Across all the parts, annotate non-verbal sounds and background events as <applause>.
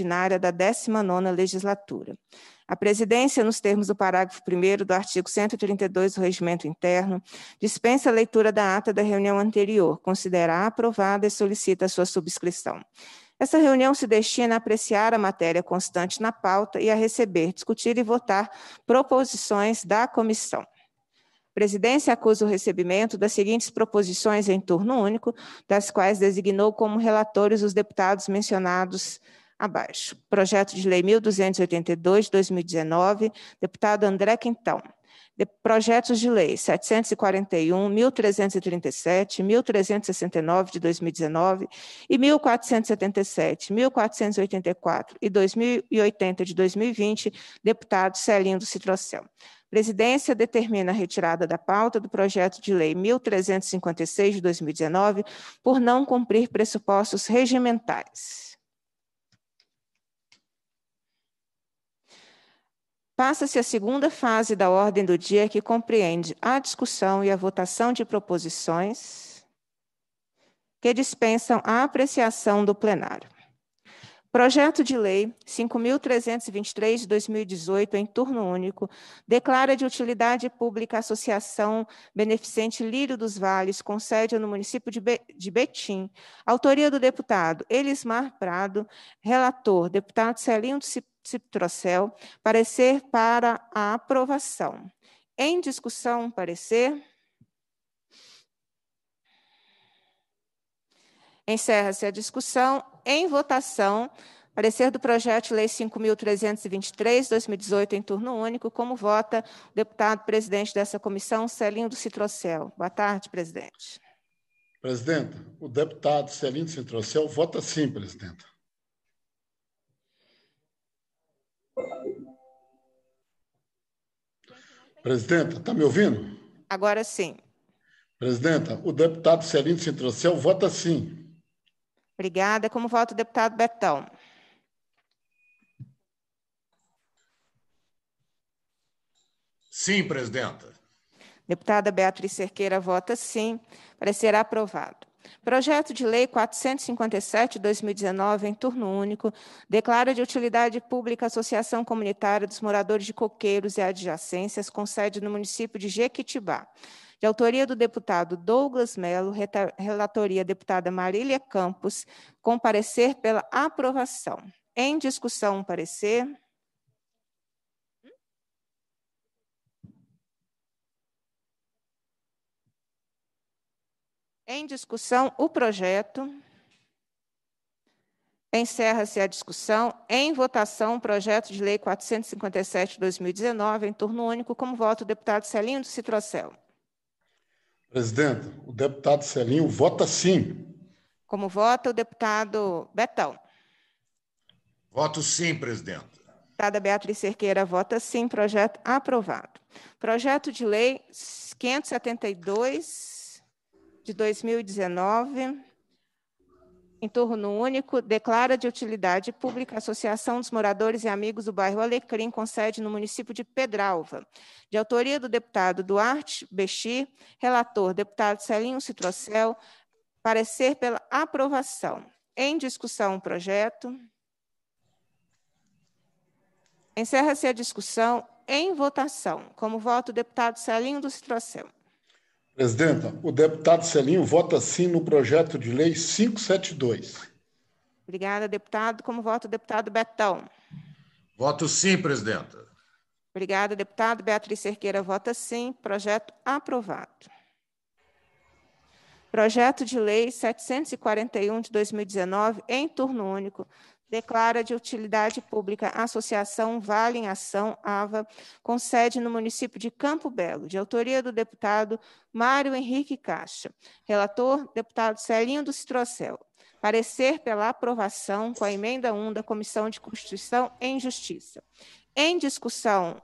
ordinária da 19ª legislatura. A presidência, nos termos do parágrafo 1 do artigo 132 do Regimento Interno, dispensa a leitura da ata da reunião anterior, considera aprovada e solicita sua subscrição. Essa reunião se destina a apreciar a matéria constante na pauta e a receber, discutir e votar proposições da comissão. A presidência acusa o recebimento das seguintes proposições em turno único, das quais designou como relatores os deputados mencionados abaixo. Projeto de Lei 1282 de 2019, deputado André Quintão. De projetos de lei 741, 1337, 1369 de 2019 e 1477, 1484 e 2080 de 2020, deputado Celindo Citrocel. Presidência determina a retirada da pauta do projeto de lei 1356 de 2019 por não cumprir pressupostos regimentais. Passa-se a segunda fase da ordem do dia, que compreende a discussão e a votação de proposições que dispensam a apreciação do plenário. Projeto de Lei 5.323 de 2018, em turno único, declara de utilidade pública a Associação Beneficente Lírio dos Vales, com sede no município de, Be de Betim. Autoria do deputado Elismar Prado, relator, deputado Celinho Citrocel, parecer para a aprovação. Em discussão, parecer. Encerra-se a discussão. Em votação, parecer do projeto de lei 5.323, 2018, em turno único, como vota o deputado presidente dessa comissão, Celinho do Citrocel. Boa tarde, presidente. Presidenta, o deputado Celinho do Citrocel vota sim, presidenta. Presidenta, está me ouvindo? Agora sim. Presidenta, o deputado Celinho Citrocel vota sim. Obrigada. Como vota o deputado Betão? Sim, presidenta. Deputada Beatriz Cerqueira vota sim. Parecerá aprovado. Projeto de Lei 457 de 2019, em turno único, declara de utilidade pública a Associação Comunitária dos Moradores de Coqueiros e Adjacências, com sede no município de Jequitibá de autoria do deputado Douglas Melo, relatoria deputada Marília Campos, com parecer pela aprovação. Em discussão, parecer. Em discussão, o projeto. Encerra-se a discussão. Em votação, o projeto de lei 457 de 2019, em turno único, como voto o deputado Celinho do Citrocel. Presidente, o deputado Celinho vota sim. Como vota o deputado Betão? Voto sim, presidente. Deputada Beatriz Cerqueira vota sim. Projeto aprovado. Projeto de lei 572 de 2019 em turno único, declara de utilidade pública a Associação dos Moradores e Amigos do Bairro Alecrim, com sede no município de Pedralva, de autoria do deputado Duarte Bexi, relator, deputado Celinho Citrocel, parecer pela aprovação. Em discussão o projeto. Encerra-se a discussão em votação. Como voto o deputado Celinho do Citrocel. Presidenta, o deputado Celinho vota sim no projeto de lei 572. Obrigada, deputado. Como vota o deputado Betão? Voto sim, presidenta. Obrigada, deputado. Beatriz Cerqueira vota sim. Projeto aprovado. Projeto de lei 741 de 2019, em turno único, declara de utilidade pública a Associação Vale em Ação, AVA, com sede no município de Campo Belo, de autoria do deputado Mário Henrique Caixa. Relator, deputado Celinho do Citrocel. Parecer pela aprovação com a emenda 1 da Comissão de Constituição e Justiça. Em discussão.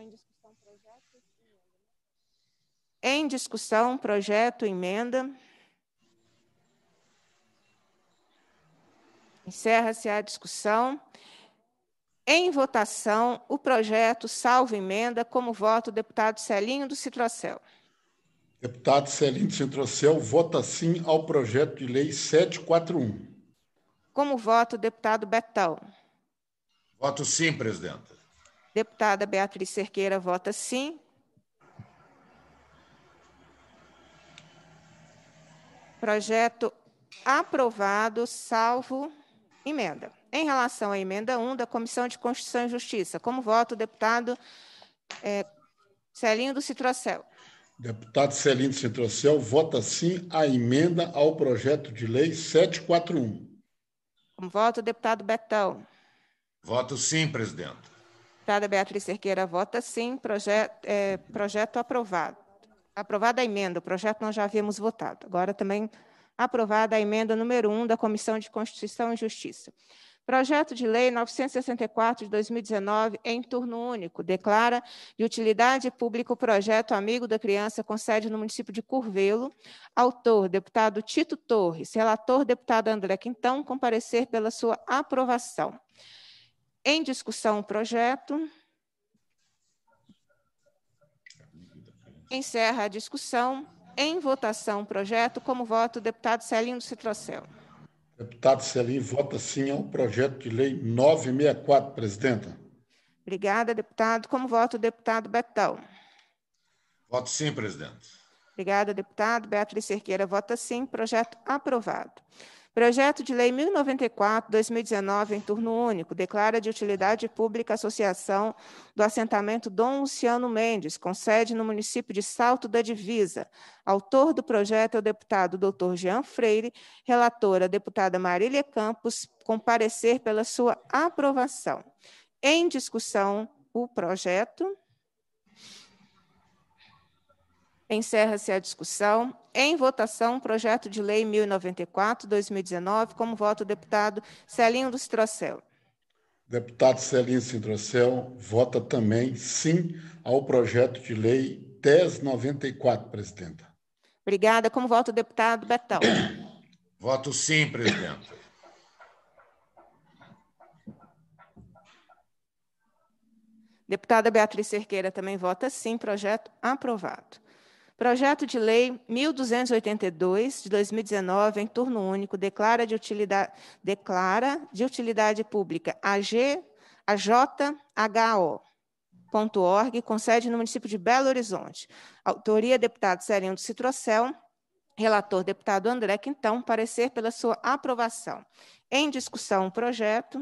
Em discussão, projeto, em discussão, projeto, emenda. Encerra-se a discussão. Em votação, o projeto, salvo emenda, como voto o deputado Celinho do Citrocel. Deputado Celinho do Citrocel vota sim ao projeto de lei 741. Como voto, deputado Betão. Voto sim, presidenta. Deputada Beatriz Cerqueira vota sim. Projeto aprovado, salvo emenda. Em relação à emenda 1 da Comissão de Constituição e Justiça, como voto o deputado é, Celinho do Citrocel. Deputado Celinho do Citrocel vota sim a emenda ao projeto de lei 741. Como voto o deputado Betão. Voto sim, presidente. Deputada Beatriz Cerqueira vota sim. Projeto, é, projeto aprovado. Aprovada a emenda. O projeto nós já havíamos votado. Agora também aprovada a emenda número 1 da Comissão de Constituição e Justiça. Projeto de Lei 964 de 2019, em turno único, declara de utilidade pública o projeto Amigo da Criança, com sede no município de Curvelo. Autor, deputado Tito Torres. Relator, deputado André Quintão, comparecer pela sua aprovação. Em discussão o projeto. Encerra a discussão. Em votação o projeto. Como voto, o deputado Celinho do Citrocel. Deputado Celinho vota sim ao projeto de lei 964, presidenta. Obrigada, deputado. Como voto o deputado Betão? Voto sim, presidente. Obrigada, deputado. Beatriz Cerqueira vota sim. Projeto aprovado. Projeto de Lei 1094-2019, em turno único, declara de utilidade pública a Associação do Assentamento Dom Luciano Mendes, com sede no município de Salto da Divisa. Autor do projeto é o deputado Dr. Jean Freire, relatora deputada Marília Campos, com parecer pela sua aprovação. Em discussão, o projeto. Encerra-se a discussão. Em votação, projeto de lei 1094-2019, como voto o deputado Celinho do Citrocel. Deputado Celinho Citrocel vota também sim ao projeto de lei 1094, presidenta. Obrigada. Como voto o deputado Betão. <coughs> Voto sim, presidente. Deputada Beatriz Cerqueira também vota sim. Projeto aprovado. Projeto de Lei 1282 de 2019, em turno único, declara de utilidade, declara de utilidade pública AG, AJHO.org, com sede no município de Belo Horizonte. Autoria, deputado Serinho do Citrocel. Relator, deputado André Quintão, parecer pela sua aprovação. Em discussão, o projeto.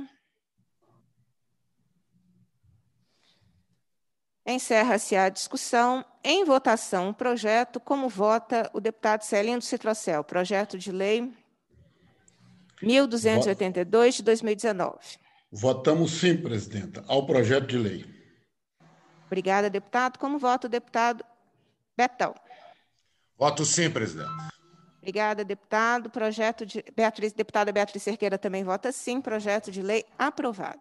Encerra-se a discussão. Em votação, o projeto. Como vota o deputado Celino Citrocel? Projeto de lei 1282 de 2019. Votamos sim, presidenta, ao projeto de lei. Obrigada, deputado. Como vota o deputado Betão? Voto sim, presidente. Obrigada, deputado. Projeto de Beatriz, deputada Beatriz Cerqueira também vota sim. Projeto de lei aprovado.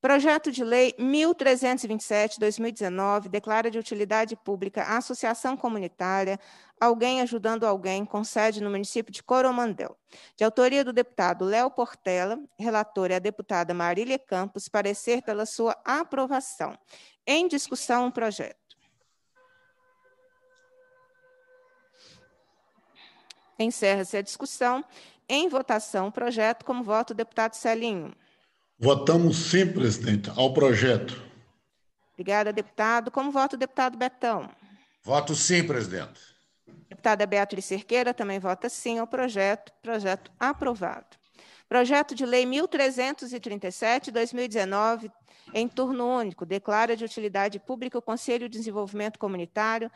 Projeto de Lei 1327-2019 declara de utilidade pública a associação comunitária Alguém Ajudando Alguém, com sede no município de Coromandel. De autoria do deputado Léo Portela, relatora é a deputada Marília Campos, parecer pela sua aprovação. Em discussão, o um projeto. Encerra-se a discussão. Em votação, o projeto, como voto o deputado Celinho. Votamos sim, presidente, ao projeto. Obrigada, deputado. Como vota o deputado Betão? Voto sim, presidente. Deputada Beatriz Cerqueira também vota sim ao projeto. Projeto aprovado. Projeto de Lei 1337-2019, em turno único, declara de utilidade pública o Conselho de Desenvolvimento Comunitário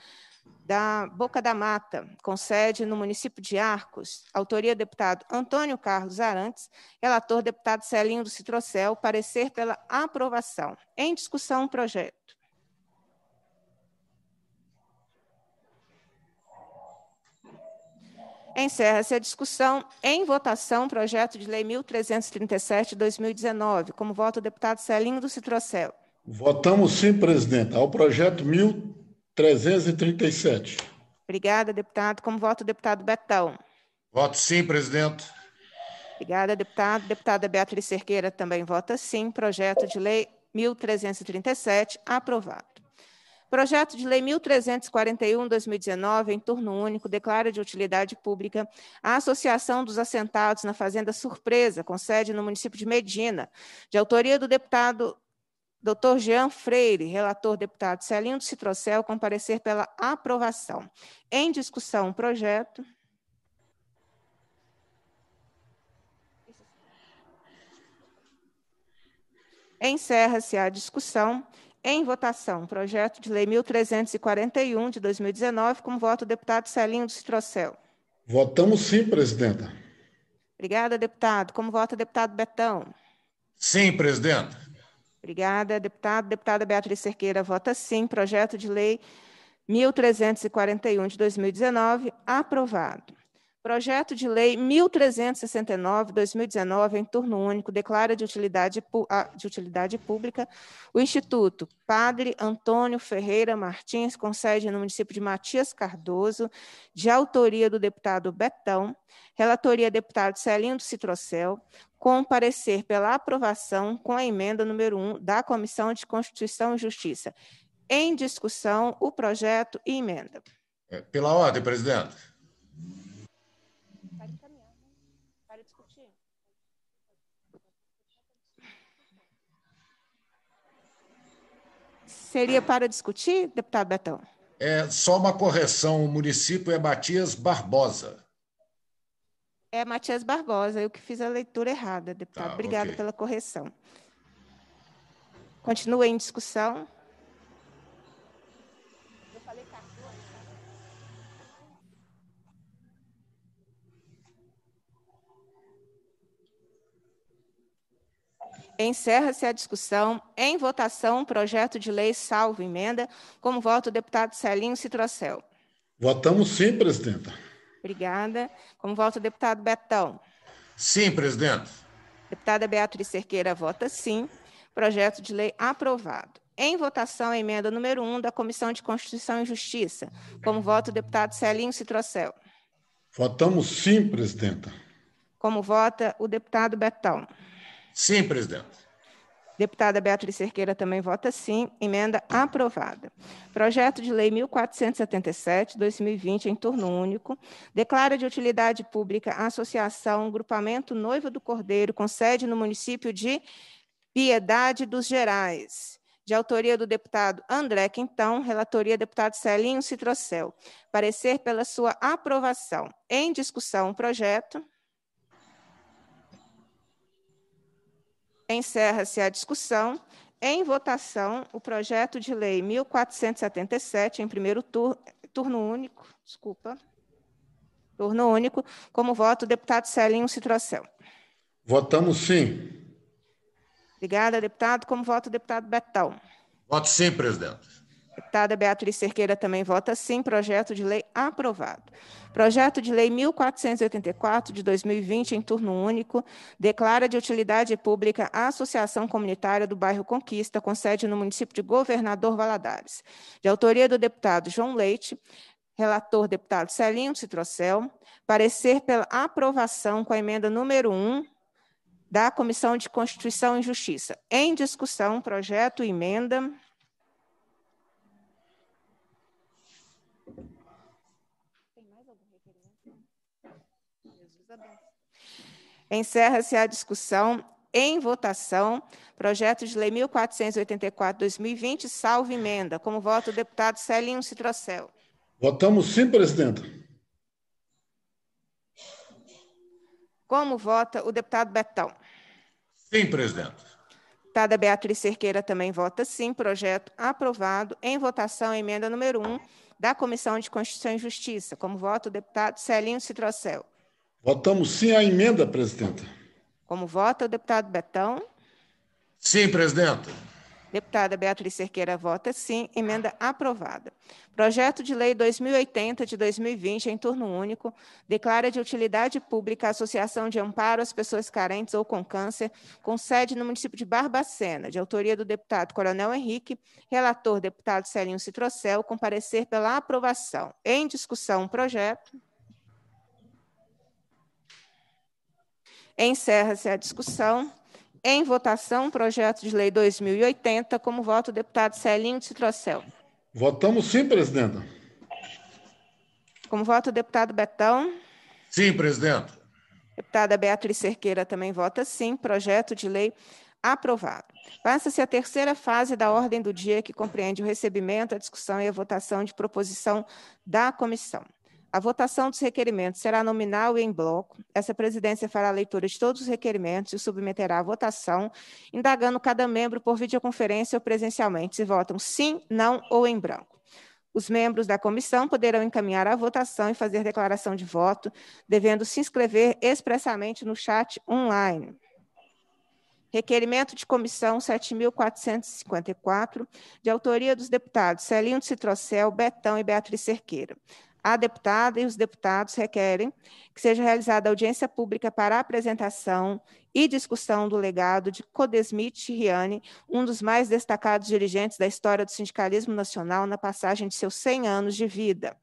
da Boca da Mata, com sede no município de Arcos. Autoria deputado Antônio Carlos Arantes, relator deputado Celinho do Citrocel, parecer pela aprovação. Em discussão o projeto. Encerra-se a discussão. Em votação, projeto de lei 1337 2019. Como voto o deputado Celinho do Citrocel. Votamos sim, presidente, ao projeto 1337. Obrigada, deputado. Como voto o deputado Betão. Voto sim, presidente. Obrigada, deputado. Deputada Beatriz Cerqueira também vota sim. Projeto de lei 1337 aprovado. Projeto de Lei 1341/2019, em turno único, declara de utilidade pública a Associação dos Assentados na Fazenda Surpresa, com sede no município de Medina, de autoria do deputado Dr. Jean Freire, relator deputado Celinho do Citrocel, comparecer pela aprovação. Em discussão, o projeto. Encerra-se a discussão. Em votação, projeto de lei 1341 de 2019, com voto do deputado Celinho do Citrocel. Votamos sim, presidenta. Obrigada, deputado. Como vota o deputado Betão? Sim, presidenta. Obrigada, deputado. Deputada Beatriz Cerqueira vota sim. Projeto de lei 1341 de 2019, aprovado. Projeto de Lei 1369-2019, em turno único, declara de utilidade, de utilidade pública o Instituto Padre Antônio Ferreira Martins, com sede no município de Matias Cardoso, de autoria do deputado Betão, relatoria deputado Celinho do Citrocel, com parecer pela aprovação com a emenda número 1 da Comissão de Constituição e Justiça. Em discussão, o projeto e emenda. É, pela ordem, presidente. Seria para discutir, deputado Betão? É só uma correção. O município é Matias Barbosa. É Matias Barbosa, eu que fiz a leitura errada, deputado. Tá, Obrigada ok. pela correção. Continua em discussão. Encerra-se a discussão. Em votação, projeto de lei salvo emenda. Como voto o deputado Celinho Citrocel. Votamos sim, presidenta. Obrigada. Como voto o deputado Betão. Sim, presidente. Deputada Beatriz Cerqueira vota sim. Projeto de lei aprovado. Em votação, a emenda número 1 da Comissão de Constituição e Justiça. Como voto o deputado Celinho Citrocel. Votamos sim, presidenta. Como vota o deputado Betão. Sim, presidente. Deputada Beatriz Cerqueira também vota sim. Emenda aprovada. Projeto de Lei 1477-2020, em turno único, declara de utilidade pública a Associação Grupamento Noiva do Cordeiro, com sede no município de Piedade dos Gerais. De autoria do deputado André Quintão, relatoria deputado Celinho Citrocel. Parecer pela sua aprovação. Em discussão, o projeto. Encerra-se a discussão. Em votação, o projeto de lei 1477, em primeiro tur turno único, desculpa, turno único, como voto o deputado Celinho Citrocel. Votamos sim. Obrigada, deputado. Como voto o deputado Betão. Voto sim, presidente. Deputada Beatriz Cerqueira também vota sim. Projeto de lei aprovado. Projeto de lei 1484 de 2020, em turno único, declara de utilidade pública a Associação Comunitária do Bairro Conquista, com sede no município de Governador Valadares. De autoria do deputado João Leite, relator deputado Celinho Citrocel, parecer pela aprovação com a emenda número 1 da Comissão de Constituição e Justiça. Em discussão, projeto e emenda. Encerra-se a discussão. Em votação, projeto de lei 1484-2020, salvo emenda. Como voto o deputado Celinho Citrocel. Votamos sim, presidenta. Como vota o deputado Betão. Sim, presidente. Deputada Beatriz Cerqueira também vota sim. Projeto aprovado. Em votação, emenda número 1 da Comissão de Constituição e Justiça. Como voto o deputado Celinho Citrocel. Votamos sim a emenda, presidenta. Como vota o deputado Betão. Sim, presidente. Deputada Beatriz Cerqueira vota sim. Emenda aprovada. Projeto de Lei 2080 de 2020, em turno único, declara de utilidade pública a Associação de Amparo às Pessoas Carentes ou com Câncer, com sede no município de Barbacena, de autoria do deputado Coronel Henrique, relator deputado Celinho Citrocel, com parecer pela aprovação. Em discussão, o projeto. Encerra-se a discussão. Em votação, projeto de lei 2080, como voto o deputado Celinho Citrocel. Votamos sim, presidenta. Como vota o deputado Betão? Sim, presidenta. Deputada Beatriz Cerqueira também vota sim. Projeto de lei aprovado. Passa-se a terceira fase da ordem do dia, que compreende o recebimento, a discussão e a votação de proposição da comissão. A votação dos requerimentos será nominal e em bloco. Essa presidência fará a leitura de todos os requerimentos e submeterá à votação, indagando cada membro por videoconferência ou presencialmente, se votam sim, não ou em branco. Os membros da comissão poderão encaminhar a votação e fazer declaração de voto, devendo se inscrever expressamente no chat online. Requerimento de comissão 7.454, de autoria dos deputados Celinho de Citrocel, Betão e Beatriz Cerqueira. A deputada e os deputados requerem que seja realizada audiência pública para apresentação e discussão do legado de Codesmith Riani, um dos mais destacados dirigentes da história do sindicalismo nacional na passagem de seus 100 anos de vida.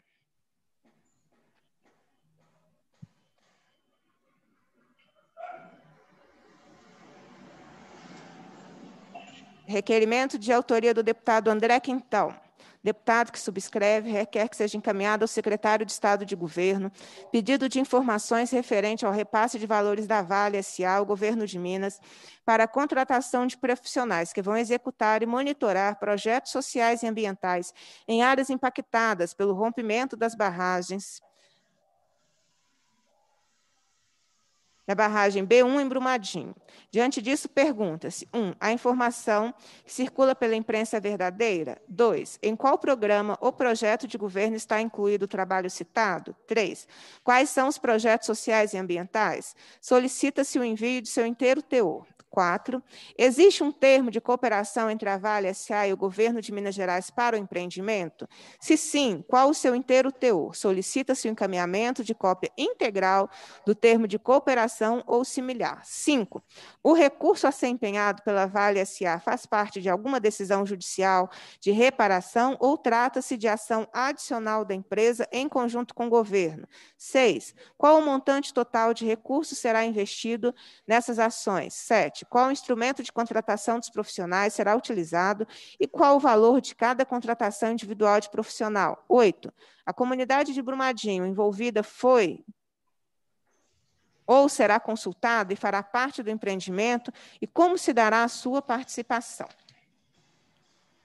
Requerimento de autoria do deputado André Quintal. Deputado que subscreve requer que seja encaminhado ao secretário de Estado de Governo pedido de informações referente ao repasse de valores da Vale S.A. ao governo de Minas para a contratação de profissionais que vão executar e monitorar projetos sociais e ambientais em áreas impactadas pelo rompimento das barragens da barragem B1 em Brumadinho. Diante disso, pergunta-se: 1. Um, a informação que circula pela imprensa é verdadeira? 2. Em qual programa ou projeto de governo está incluído o trabalho citado? 3. Quais são os projetos sociais e ambientais? Solicita-se o envio de seu inteiro teor. 4. Existe um termo de cooperação entre a Vale S.A. e o governo de Minas Gerais para o empreendimento? Se sim, qual o seu inteiro teor? Solicita-se o encaminhamento de cópia integral do termo de cooperação ou similar. 5. O recurso a ser empenhado pela Vale S.A. faz parte de alguma decisão judicial de reparação ou trata-se de ação adicional da empresa em conjunto com o governo? 6. Qual o montante total de recursos será investido nessas ações? 7 qual instrumento de contratação dos profissionais será utilizado e qual o valor de cada contratação individual de profissional. 8. A comunidade de Brumadinho envolvida foi ou será consultada e fará parte do empreendimento e como se dará a sua participação.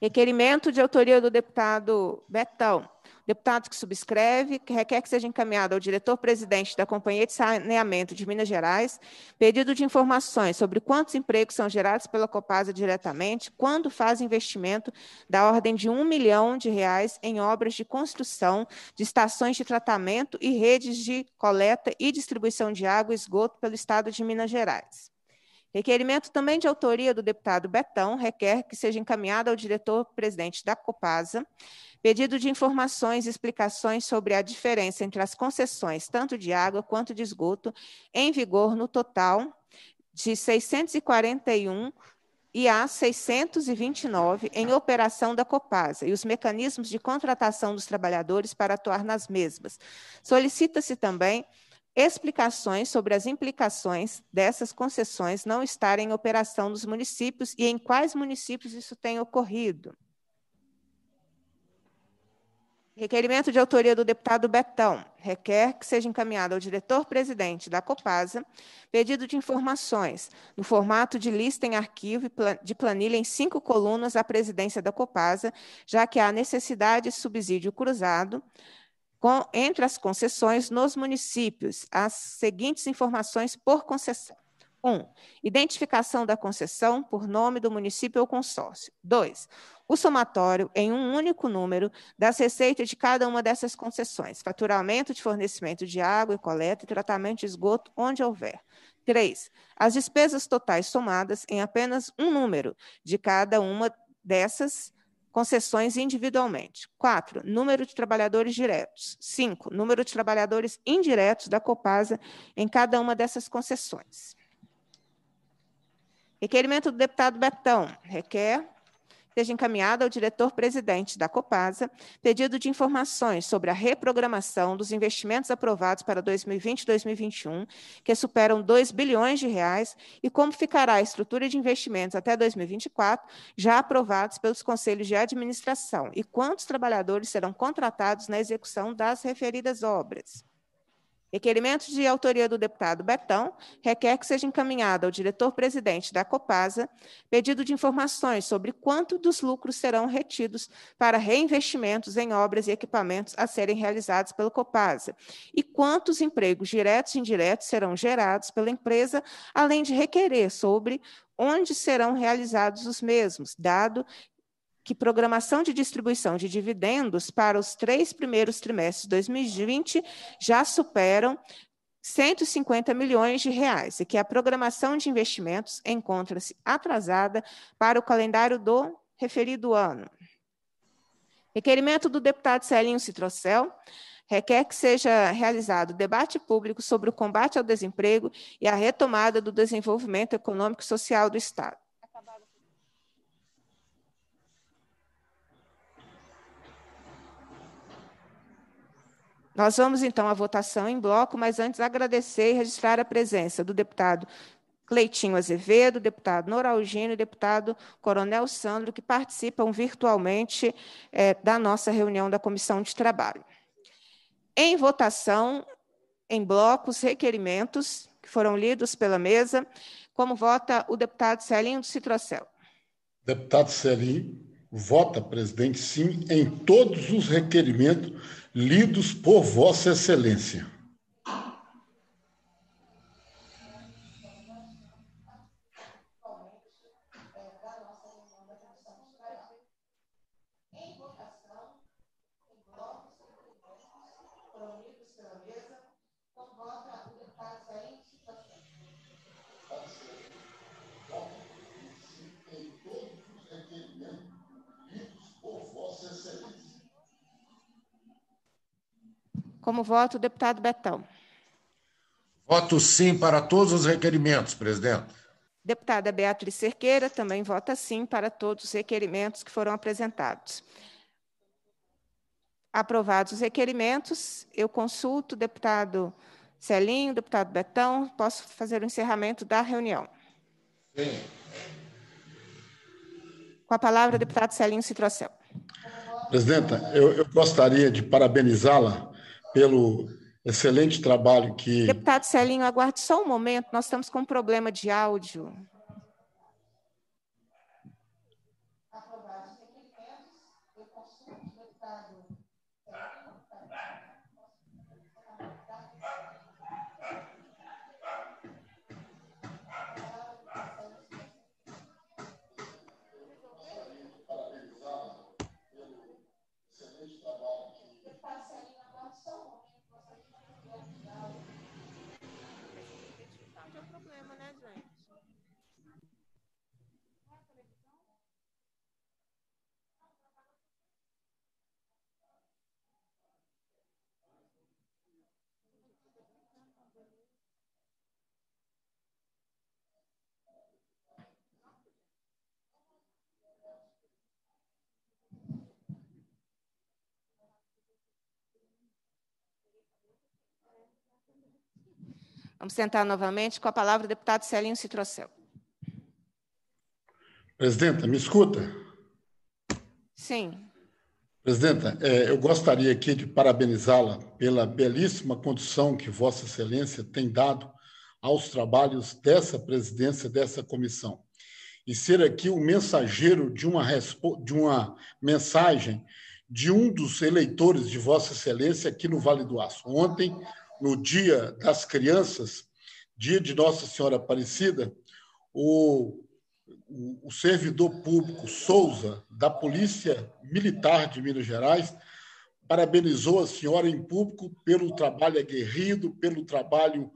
Requerimento de autoria do deputado Betão. Deputado que subscreve, que requer que seja encaminhado ao diretor-presidente da Companhia de Saneamento de Minas Gerais pedido de informações sobre quantos empregos são gerados pela Copasa diretamente, quando faz investimento da ordem de um milhão de reais em obras de construção de estações de tratamento e redes de coleta e distribuição de água e esgoto pelo Estado de Minas Gerais. Requerimento também de autoria do deputado Betão requer que seja encaminhado ao diretor-presidente da Copasa pedido de informações e explicações sobre a diferença entre as concessões, tanto de água quanto de esgoto, em vigor no total de 641 e a 629 em operação da Copasa e os mecanismos de contratação dos trabalhadores para atuar nas mesmas. Solicita-se também explicações sobre as implicações dessas concessões não estarem em operação nos municípios e em quais municípios isso tem ocorrido. Requerimento de autoria do deputado Betão. Requer que seja encaminhado ao diretor-presidente da Copasa pedido de informações no formato de lista em arquivo de planilha em cinco colunas à presidência da Copasa, já que há necessidade de subsídio cruzado com, entre as concessões nos municípios, as seguintes informações por concessão. 1. Um, identificação da concessão por nome do município ou consórcio. 2. O somatório em um único número das receitas de cada uma dessas concessões, faturamento de fornecimento de água e coleta e tratamento de esgoto onde houver. 3. As despesas totais somadas em apenas um número de cada uma dessas concessões individualmente. Quatro, número de trabalhadores diretos. Cinco, número de trabalhadores indiretos da Copasa em cada uma dessas concessões. Requerimento do deputado Betão requer seja encaminhado ao diretor-presidente da Copasa pedido de informações sobre a reprogramação dos investimentos aprovados para 2020 e 2021, que superam 2 bilhões de reais, e como ficará a estrutura de investimentos até 2024, já aprovados pelos conselhos de administração, e quantos trabalhadores serão contratados na execução das referidas obras. Requerimento de autoria do deputado Betão requer que seja encaminhado ao diretor-presidente da Copasa pedido de informações sobre quanto dos lucros serão retidos para reinvestimentos em obras e equipamentos a serem realizados pelo Copasa e quantos empregos diretos e indiretos serão gerados pela empresa, além de requerer sobre onde serão realizados os mesmos, dado que programação de distribuição de dividendos para os três primeiros trimestres de 2020 já superam 150 milhões de reais e que a programação de investimentos encontra-se atrasada para o calendário do referido ano. Requerimento do deputado Celinho Citrocel requer que seja realizado debate público sobre o combate ao desemprego e a retomada do desenvolvimento econômico e social do Estado. Nós vamos, então, à votação em bloco, mas antes agradecer e registrar a presença do deputado Cleitinho Azevedo, deputado Noralgino e deputado Coronel Sandro, que participam virtualmente é, da nossa reunião da Comissão de Trabalho. Em votação, em blocos, requerimentos que foram lidos pela mesa. Como vota o deputado Celinho do Citrocel? Deputado Celinho, vota, presidente, sim, em todos os requerimentos lidos por Vossa Excelência. Como voto, o deputado Betão. Voto sim para todos os requerimentos, presidente. Deputada Beatriz Cerqueira também vota sim para todos os requerimentos que foram apresentados. Aprovados os requerimentos, eu consulto o deputado Celinho, deputado Betão, posso fazer o encerramento da reunião. Sim. Com a palavra, o deputado Celinho Citrocel. Presidenta, eu, eu gostaria de parabenizá-la pelo excelente trabalho que. Deputado Celinho, aguarde só um momento, nós estamos com um problema de áudio. Vamos sentar novamente com a palavra o deputado Celinho Citrocel. Presidenta, me escuta? Sim. Presidenta, é, eu gostaria aqui de parabenizá-la pela belíssima condução que Vossa Excelência tem dado aos trabalhos dessa presidência, dessa comissão. E ser aqui o mensageiro de uma, de uma mensagem de um dos eleitores de Vossa Excelência aqui no Vale do Aço. Ontem, no Dia das Crianças, dia de Nossa Senhora Aparecida, o, o, o servidor público Souza, da Polícia Militar de Minas Gerais, parabenizou a senhora em público pelo trabalho aguerrido, pelo trabalho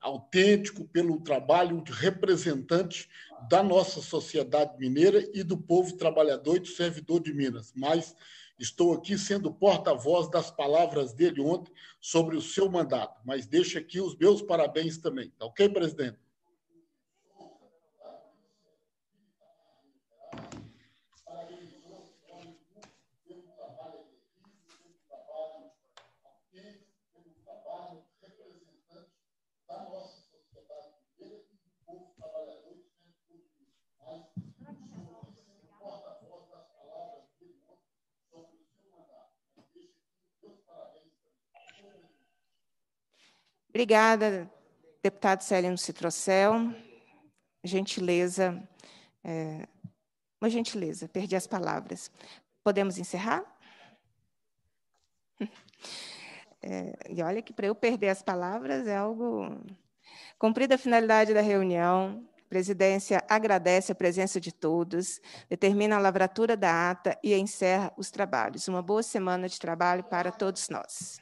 autêntico, pelo trabalho de representante da nossa sociedade mineira e do povo trabalhador e do servidor de Minas. Mas Estou aqui sendo porta-voz das palavras dele ontem sobre o seu mandato, mas deixo aqui os meus parabéns também. Tá ok, presidente? Obrigada, deputado Celino Citrocel. Gentileza, é, uma gentileza, perdi as palavras. Podemos encerrar? <laughs> É, e olha que para eu perder as palavras é algo. Cumprida a finalidade da reunião, a presidência agradece a presença de todos, determina a lavratura da ata e encerra os trabalhos. Uma boa semana de trabalho para todos nós.